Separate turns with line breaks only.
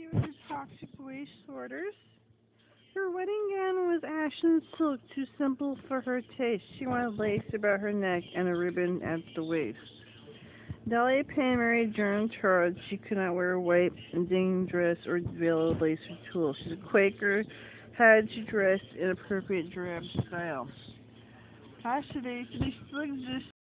finished with Deirdre's toxic waste orders. Her wedding gown was ashen silk, too simple for her taste. She wanted lace about her neck and a ribbon at the waist. Dolly Payne married John Charles. She could not wear a white and ding dress or veil of lace or tulle. She's a Quaker, had to dress in appropriate drab style. Past they still exist.